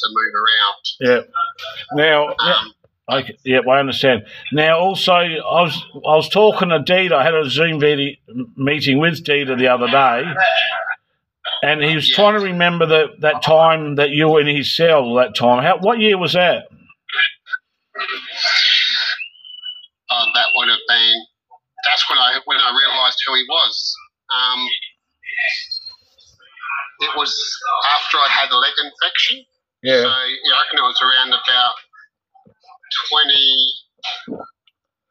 to move around. Yeah. Now, Um, I, yeah, I understand. Now, also, I was I was talking to Dieter. I had a Zoom video meeting with Dieter the other day, and he was Yeah. trying to remember that that time that you were in his cell. That time, how what year was that? uh, that would have been. That's when I when I realised who he was. Um, it was after I had a leg infection. So Yeah. yeah, I reckon it was around about 20,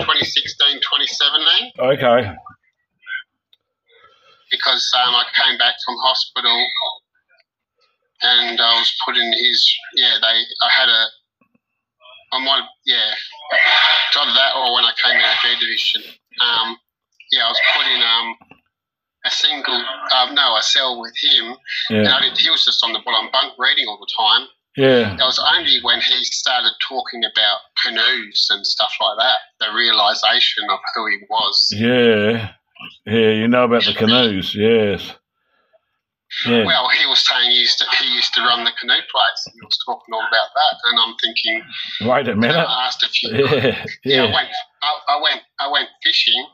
2016, 2017, Okay. because um, I came back from hospital and I was put in his, yeah, they, I had a, I might, yeah, either that or when I came out of G Division. Um, yeah, I was put in um, a single, um, no, a cell with him. And Yeah. I did, he was just on the bottom bunk reading all the time. Yeah. It was only when he started talking about canoes and stuff like that, the realization of who he was. Yeah. Yeah. You know about the canoes? Yes. Yeah. Well, he was saying he used to he used to run the canoe place. He was talking all about that, and I'm thinking. Wait a minute. I asked a few. Yeah. Yeah, I went. I, I went. I went fishing,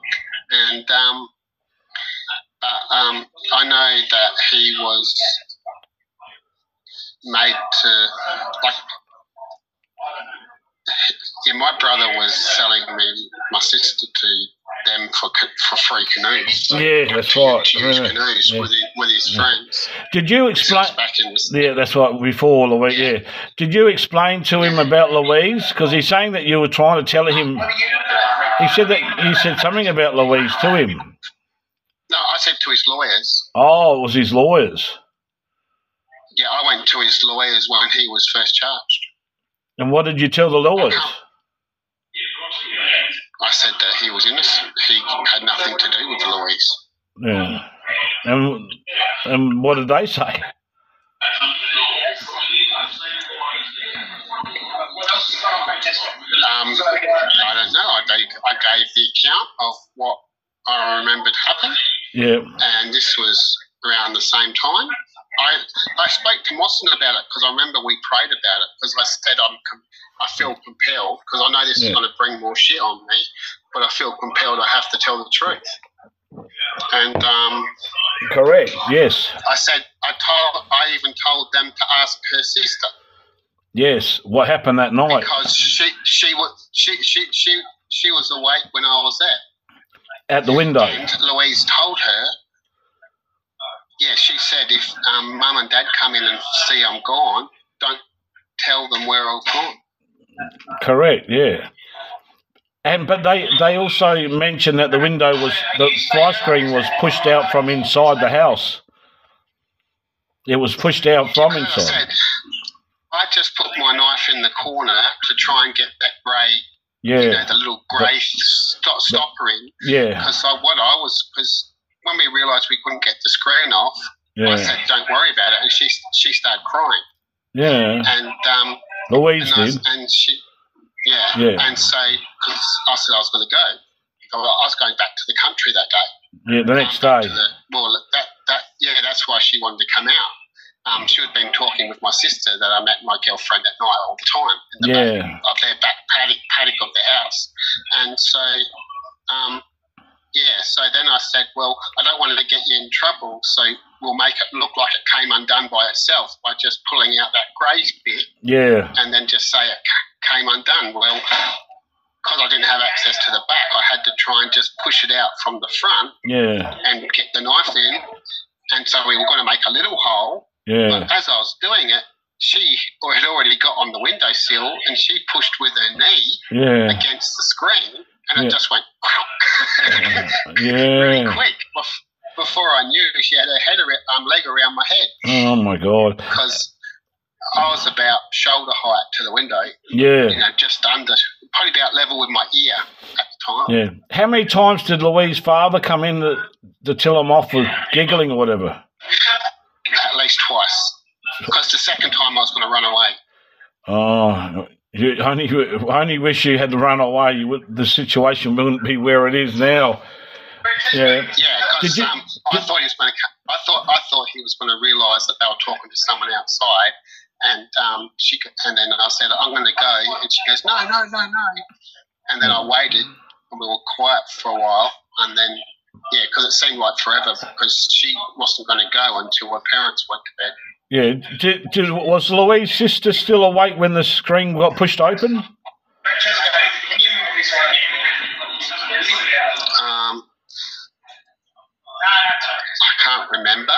and um, but um, I know that he was made to like. Yeah, my brother was selling me my sister to them for for free canoes. So Yeah, that's to right. use Yeah, canoes yeah. with his, with his Yeah. friends. Did you explain? back in the Yeah, that's right. Before Louise, yeah. Did you explain to him about Louise? Because he's saying that you were trying to tell him. He said that you said something about Louise to him. Said to his lawyers. Oh, it was his lawyers. Yeah, I went to his lawyers when he was first charged. And what did you tell the lawyers? I said that he was innocent. He had nothing to do with Louise. Yeah. And and what did they say? Um, I don't know. I gave, I gave the account of what I remembered happened, Yeah. and this was around the same time. I I spoke to Mawson about it because I remember we prayed about it because I said I'm com- I feel compelled because I know this Yeah. is going to bring more shit on me, but I feel compelled I have to tell the truth. And um, Correct. Yes. I said I told I even told them to ask her sister Yes. What happened that night? because she she was she she she she was awake when I was there. At the window. And Louise told her, yeah, she said if um, mum and dad come in and see I'm gone, don't tell them where I've gone. Correct. Yeah. And but they they also mentioned that the window was the fly screen was pushed out from inside the house. It was pushed out from inside. I just put my knife in the corner to try and get that grey, you know, Yeah. the little grey stop, stopper in. Yeah. Because I, what I was, because when we realised we couldn't get the screen off, yeah. I said, don't worry about it. And she, she started crying. Yeah. And um, Louise and, I, did. and she, yeah, Yeah. and so because I said I was going to go, I was going back to the country that day. Yeah. The next Um, day. the- well, that that yeah, that's why she wanted to come out. Um, she had been talking with my sister that I met my girlfriend at night all the time in the back of their back paddock, paddock of the house, and so. Um, yeah, so then I said, well, I don't want to get you in trouble, so we'll make it look like it came undone by itself by just pulling out that grey bit Yeah. and then just say it came undone. Well, because I didn't have access to the back, I had to try and just push it out from the front Yeah. and get the knife in. And so we were going to make a little hole. Yeah. But as I was doing it, she had already got on the windowsill and she pushed with her knee Yeah. against the screen and Yeah. it just went really Yeah. quick. Bef- Before I knew, she had her head around, um, leg around my head Oh my God. because I was about shoulder height to the window. Yeah. you know, just under, probably about level with my ear at the time. Yeah. How many times did Louise's father come in to, to tell him off for giggling or whatever? At least twice. Because the second time I was going to run away. Oh, you only I only wish you had to run away. You would, the situation wouldn't be where it is now. Yeah. Yeah, because um, I thought he was going to. I thought I thought he was going to realise that they were talking to someone outside, And um, she and then I said, I'm going to go. And she goes, no, no, no, no. And then I waited and we were quiet for a while. And then, yeah, because it seemed like forever because she wasn't going to go until her parents went to bed. Yeah. Did, did, was Louise's sister still awake when the screen got pushed open? Um, I can't remember.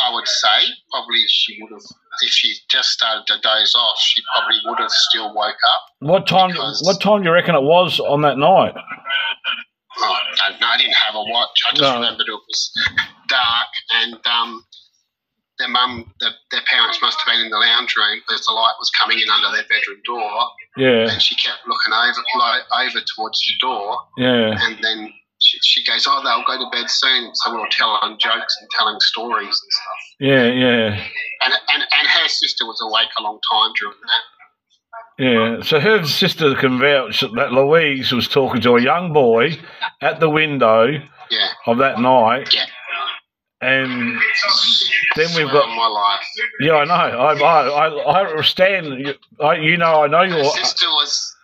I would say probably she would have, if she just started to doze off, she probably would have still woke up. What time? What time do you reckon it was on that night? Oh, I, no, I didn't have a watch. I just No. remembered it was dark and um, their mum, the, their parents must have been in the lounge room because the light was coming in under their bedroom door, Yeah. and she kept looking over lo- over towards the door, Yeah. and then. She, she goes, oh, they'll go to bed soon. So we were telling jokes and telling stories and stuff. Yeah. Yeah. And, and, and her sister was awake a long time during that. Yeah. So her sister can vouch that Louise was talking to a young boy at the window Yeah, of that night, yeah. And then we've got my life. Yeah, I know. I I I, I understand. You, I, you know, I know Her you're. sister was.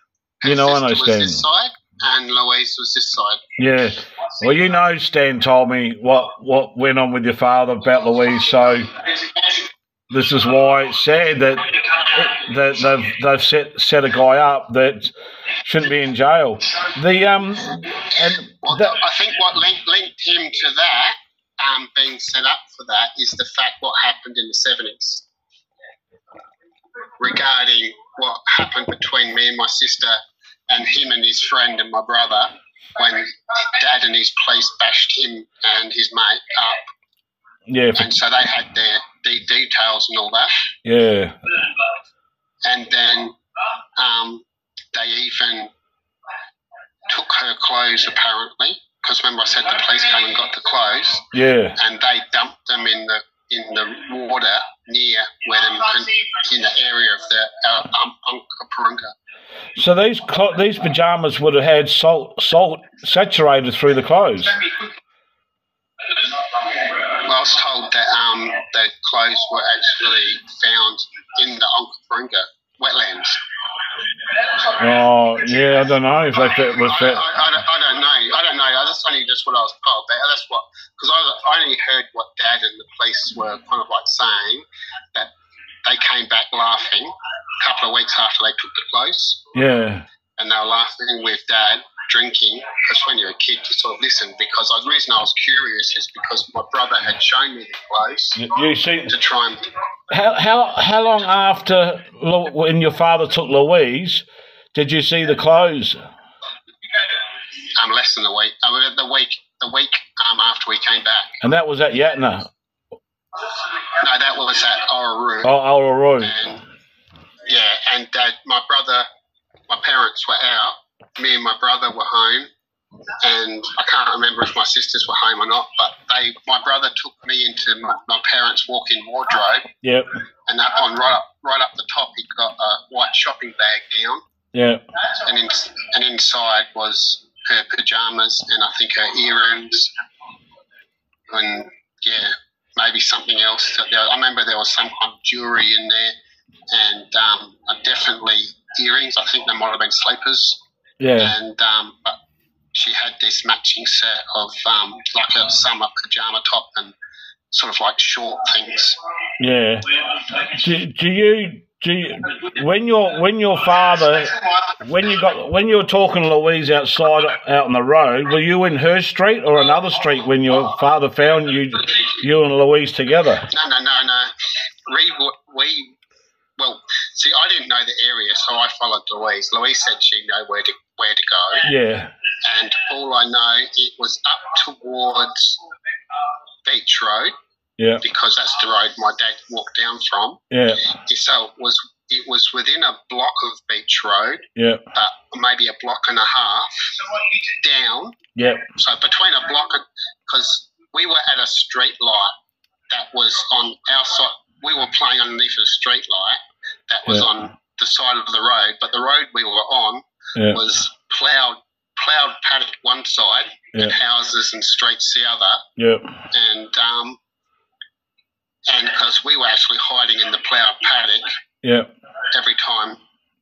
You know, I sister was understand. this side, and Louise was this side. Yeah. Well, you know, Stan told me what what went on with your father about Louise. So this is why it's sad that that they've they've set set a guy up that shouldn't be in jail. The um and Well, that, I think what linked, linked him to that, um, being set up for that, is the fact what happened in the seventies. Regarding what happened between me and my sister, and him and his friend and my brother when Dad and his police bashed him and his mate up, yeah and so they had their the details and all that, yeah. And then um, they even took her clothes apparently. Because remember, I said the police came and got the clothes. yeah and they dumped them in the in the water near where them in the area of the uh, um. So these clo- these pajamas would have had salt salt saturated through the clothes. Well, I was told that um, the clothes were actually found in the Onkaparinga wetlands. Oh yeah, I don't know if fit was that. I, I, I don't know. I don't know. That's only just what I was told. That, that's what because I, I only heard what Dad and the police were kind of like saying that they came back laughing a couple of weeks after they took the clothes. Yeah, and they were laughing with dad drinking because when you're a kid you sort of listen because the reason I was curious is because my brother had shown me the clothes you, you see to try and how how how long after when your father took Louise did you see the clothes? Um less than a week I mean, the week the week um after we came back. And that was at Yatina, no that was at Orroroo oh, and yeah and dad my brother my parents were out. Me and my brother were home. And I can't remember if my sisters were home or not but they my brother took me into my, my parents walk-in wardrobe. Yep, and up on right up right up the top he got a white shopping bag down. Yeah, and in, and inside was her pajamas and I think her earrings. And yeah maybe something else I remember there was some kind of jewelry in there and um, definitely earrings I think they might have been sleepers yeah, and um, but she had this matching set of um, like a summer pajama top and sort of like short things. Yeah. Do, do you you, when your when your father when you got when you were talking to Louise outside out on the road, were you in her street or another street when your father found you you and Louise together? No, no, no, no. We, we, well, see, I didn't know the area, so I followed Louise. Louise said she knew where to where to go, Yeah, and all I know it was up towards Beach Road yeah, because that's the road my dad walked down from. yeah, So it was it was within a block of Beach Road, yeah, but maybe a block and a half down. yeah, So between a block, because we were at a street light that was on our side. We were playing underneath a street light that was Yeah. on the side of the road, but the road we were on yeah, was ploughed, ploughed paddock one side and houses and streets the other. yeah, And um, and because we were actually hiding in the ploughed paddock Yeah. every time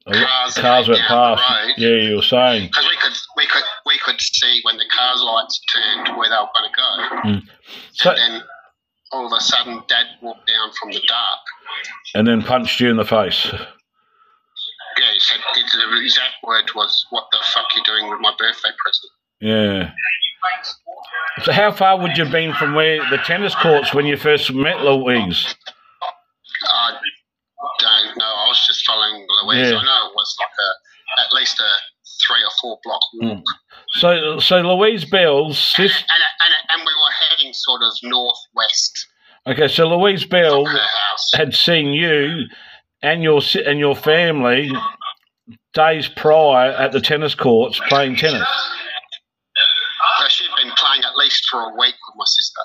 Cars, Cars went past. road. Yeah, you were saying. because we could we could we could see when the cars lights turned where they were going to go, mm. So, and then all of a sudden, Dad walked down from the dark. and then punched you in the face. Yeah, he said the exact word was, "What the fuck you doing with my birthday present?" Yeah. So how far would you have been from where the tennis courts when you first met Louise? I don't know. I was just following Louise. Yeah. I know it was like a at least a three or four block walk, hmm. So so Louise Bell's and, sis and, and, and we were heading sort of northwest Okay, so Louise Bell from her house. had seen you and your and your family days prior at the tennis courts playing tennis. So she'd been playing at least for a week with my sister.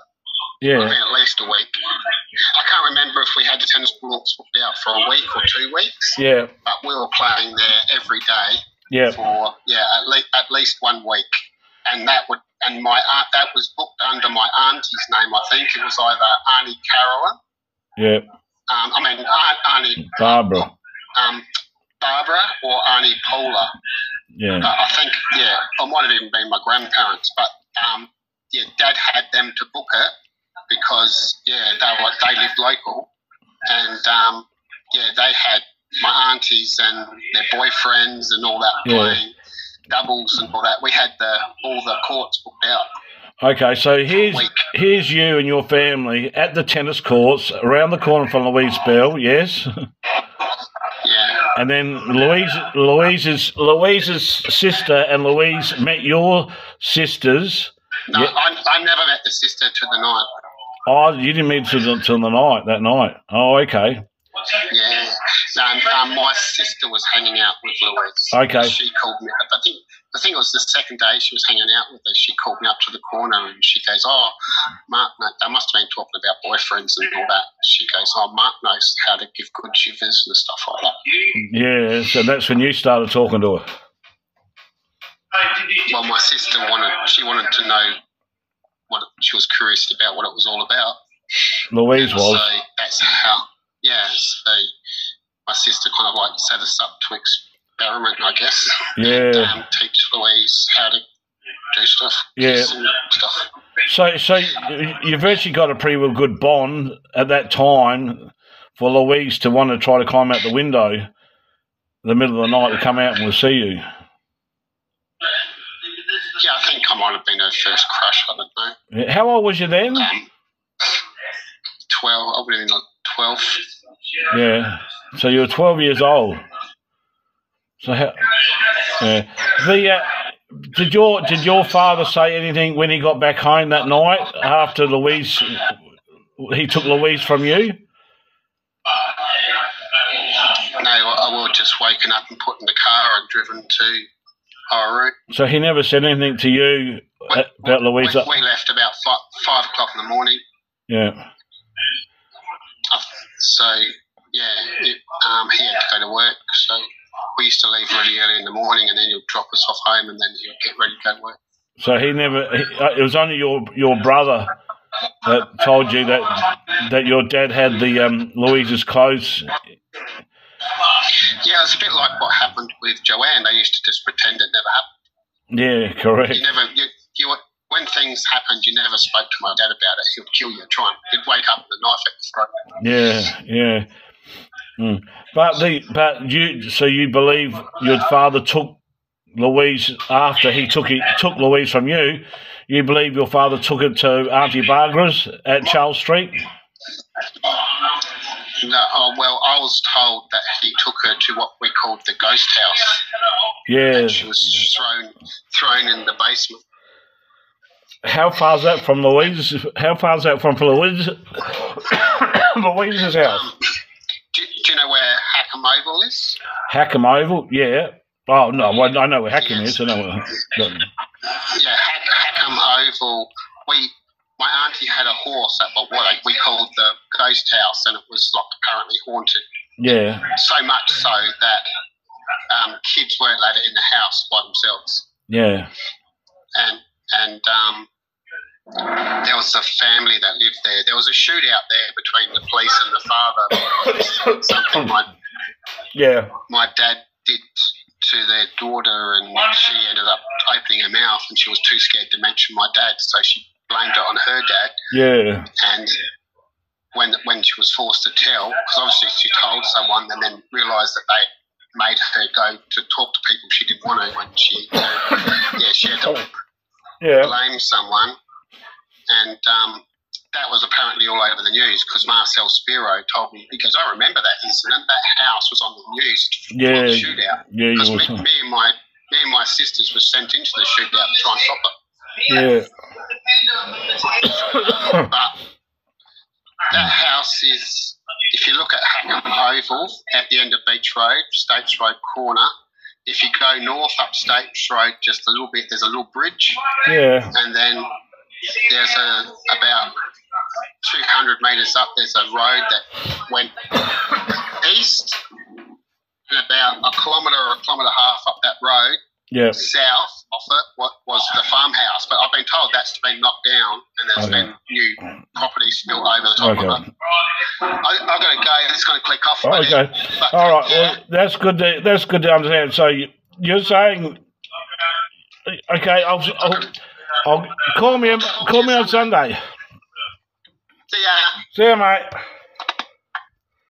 Yeah. I mean, at least a week. I can't remember if we had the tennis courts booked out for a week or two weeks, Yeah. but we were playing there every day Yeah. for yeah at least at least one week, and that would and my aunt that was booked under my auntie's name. I think it was either Auntie Carolyn, Yeah. um, I mean Aunt, Auntie Barbara. um, Barbara or Auntie Paula. Yeah. Uh, I think yeah, it might have even been my grandparents, but um, yeah, Dad had them to book it because yeah, they were they lived local, and um, yeah, they had my aunties and their boyfriends and all that Yeah. playing doubles and all that. We had the all the courts booked out. Okay, so here's here's you and your family at the tennis courts around the corner from Louise Bell, yes. Yeah, And then Louise Louise's Louise's sister and Louise met your sisters. No, Yeah. I, I never met the sister to the night. Oh, you didn't meet till the, till the night that night. Oh, okay. Yeah, no, um, my sister was hanging out with Louise. Okay. She called me. I think I think it was the second day she was hanging out with us. She called me up to the corner and she goes, "Oh, Mark, no, they must have been talking about boyfriends and all that." She goes, "Oh, Mark knows how to give good shivers and stuff like that." Yeah, so that's when you started talking to her. Well, my sister wanted. She wanted to know what she was curious about what it was all about. Louise And was. So that's how. Yeah. So my sister kind of like set us up to experiment, I guess. Yeah. um, teach Louise how to do stuff. Yeah. stuff. So, so you- you've actually got a pretty well good bond at that time for Louise to want to try to climb out the window in the middle of the night to come out and we'll see you. Yeah, I think I might have been her first crush. I don't know. How old was you then? Um, Twelve. I would have been like twelve. Yeah. So you were 12 years old. So how, yeah. The, uh, did your did your father say anything when he got back home that night after Louise he took Louise from you? No, I I was just waking up and put in the car and driven to Horu. So he never said anything to you about We, Louise. we left about five, five o'clock in the morning. Yeah. Uh, So yeah, it, um, he had to go to work. So we used to leave really early in the morning, and then he'd drop us off home, and then he'd get ready to go to work. So he never. He, uh, it was only your your brother that told you that that your dad had the um, Louise's clothes. Yeah, it's a bit like what happened with Joanne. They used to just pretend it never happened. Yeah, correct. You never, you, you, when things happened, you never spoke to my dad about it. He'd kill you, try and he'd wake up with a knife at your throat. Yeah, yeah. Mm. But the but you so you believe your father took Louise after he took it took Louise from you. You believe your father took it to Auntie Barbara's at Charles Street. No, oh, well, I was told that he took her to what we called the ghost house. Yeah. And she was thrown thrown in the basement. How far's that from Louise? How far's that from Louise? Louise's house. Um, do, do you know where Hackham Oval is? Hackham Oval, yeah. Oh no, well, I know where Hackham is. I know. Where, Yeah, Hack, Hackham Oval. We, my auntie had a horse at what what we called the ghost house, and it was like apparently haunted. yeah, So much so that um, kids weren't allowed in the house by themselves. yeah, and and um, there was a family that lived there. There was a shootout there between the police and the father. Something my Yeah. my dad did to their daughter, and she ended up opening her mouth, and she was too scared to mention my dad, so she blamed it on her dad. Yeah. And when when she was forced to tell, because obviously she told someone, and then realised that they made her go to talk to people she didn't want to when she yeah she had to Yeah. blame someone, and um, that was apparently all over the news because Marcel Spiro told me because I remember that incident. That house was on the news for the Yeah. shootout Yeah. because You me, me and my me and my sisters were sent into the shootout to try and stop it. yeah. But that house is, if you look at Hackham Oval at the end of Beach Road, States Road corner. If you go north up States Road just a little bit, there's a little bridge. Yeah. and then there's a about 200 metres up. There's a road that went east, and about a kilometre or a kilometre and a half up that road, Yeah. south of it, what was the farmhouse. But I've been told that's been knocked down, and there's Okay. been new properties built over the top of it. I, I've got to go. It's going to click off. Oh, okay. but, All right. yeah, Well, that's good. To, that's good to understand. So you, you're saying, okay, I'll, I'll, I'll call me. Call me on Sunday. see ya. See you, mate.